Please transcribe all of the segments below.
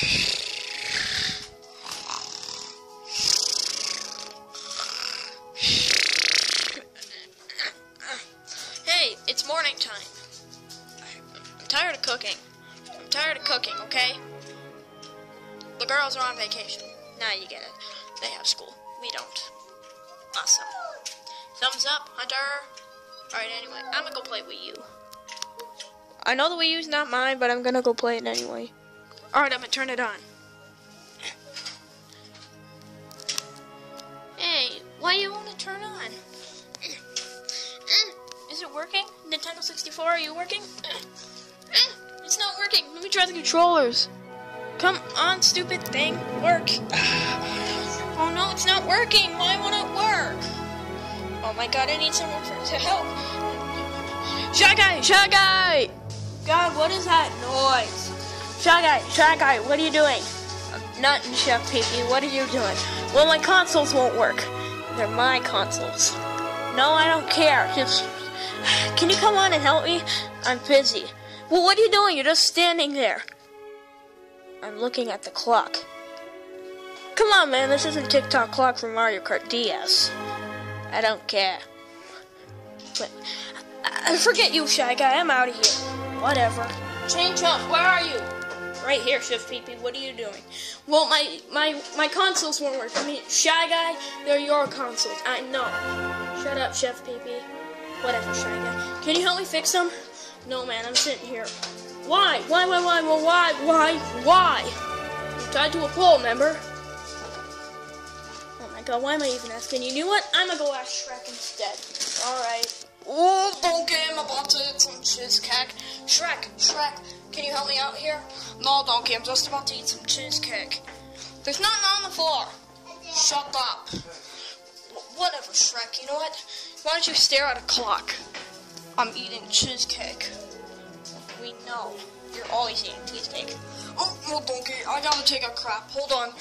Hey, it's morning time. I'm tired of cooking. I'm tired of cooking, okay? The girls are on vacation. Now you get it. They have school. We don't. Awesome. Thumbs up, Hunter. Alright, anyway, I'm gonna go play Wii U. I know the Wii U's not mine, but I'm gonna go play it anyway. Alright, I'm gonna turn it on. Hey, why you wanna turn on? Is it working? Nintendo 64, are you working? It's not working. Let me try the controllers. Come on, stupid thing. Work. Oh no, it's not working. Why won't it work? Oh my god, I need someone for, to help. Shy guy, shy guy. God, what is that noise? Shy guy, shy guy, what are you doing? Nothing, Chef Piggy. What are you doing? Well, my consoles won't work. They're my consoles. No, I don't care. Just, can you come on and help me? I'm busy. Well, what are you doing? You're just standing there. I'm looking at the clock. Come on, man. This isn't Tick Tock Clock from Mario Kart DS. I don't care. But I forget you, Shy Guy. I'm out of here. Whatever. Chain Chomp, where are you? Right here, Chef Pee What are you doing? Well, my my my consoles won't work. I mean, Shy Guy, they're your consoles. I know. Shut up, Chef Pee Whatever, Shy Guy. Can you help me fix them? No, man. I'm sitting here. Why? Why? Why? Why? Well, why? Why? Why? I'm tied to a pole, remember? Oh my god, why am I even asking you? You know what? I'm gonna go ask Shrek instead. Alright. Oh, Donkey, I'm about to eat some cheesecake. Shrek, Shrek, can you help me out here? No, Donkey, I'm just about to eat some cheesecake. There's nothing on the floor. Shut up. Wh- Whatever, Shrek, you know what? Why don't you stare at a clock? I'm eating cheesecake. We know. You're always eating cheesecake. Oh, Donkey, I gotta take a crap. Hold on.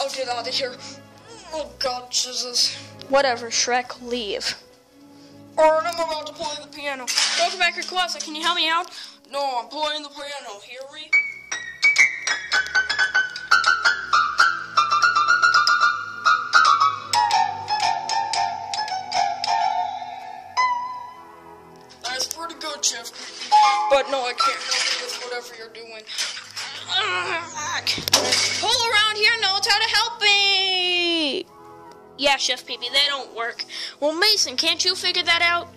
I'll get out of here. Oh, God, Jesus. Whatever, Shrek, leave. Alright, I'm about to play the piano. Welcome back, request. Can you help me out? No, I'm playing the piano. Here we. That's pretty good, Chef. But no, I can't help you with whatever you're doing. Pull around here knows how to help me. Yeah, Chef Pee they don't work. Well, Mason, can't you figure that out?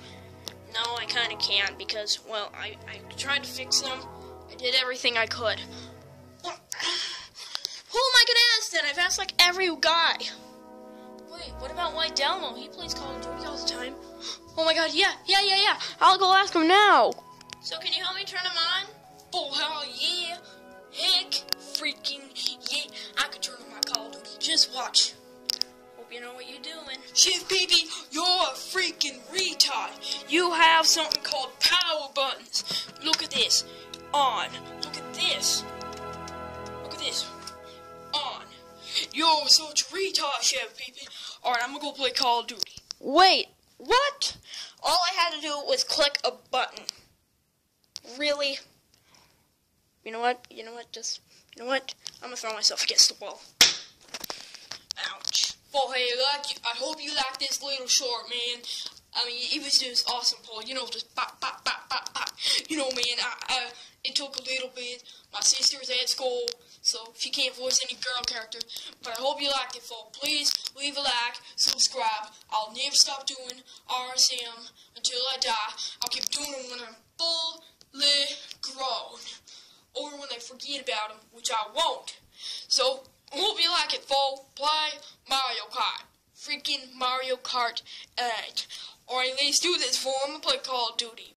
No, I kind of can't because, well, I, I tried to fix them. I did everything I could. Who am I gonna ask then? I've asked like every guy. Wait, what about White Delmo? He plays Call of Duty all the time. Oh my god, yeah, yeah, yeah, yeah. I'll go ask him now. So can you help me turn him on? Oh hell yeah. Heck freaking yeah. I could turn on my Call of Duty. Just watch. Hope you know what you're doing. Chef Baby, you're a freaking retard. You have something called power buttons. Look at this. On. Look at this. Look at this. On. You're such retard, Chef Baby. Alright, I'm gonna go play Call of Duty. Wait, what? All I had to do was click a button. Really? You know what? You know what? Just, you know what? I'm gonna throw myself against the wall. Ouch. Well, hey, like, I hope you like this little short, man. I mean, it was just awesome, Paul. You know, just bop, bop, bop, bop, bop. You know, man, I, I, it took a little bit. My sister's at school, so if you can't voice any girl character. But I hope you liked it, folks. Please leave a like, subscribe. I'll never stop doing RSM until I die. I'll keep doing them when I'm fully grown. Or when I forget about them, which I won't. So, hope you like it, folks. Play Mario Kart. Freaking Mario Kart 8. Or at least do this for I'm play Call of Duty.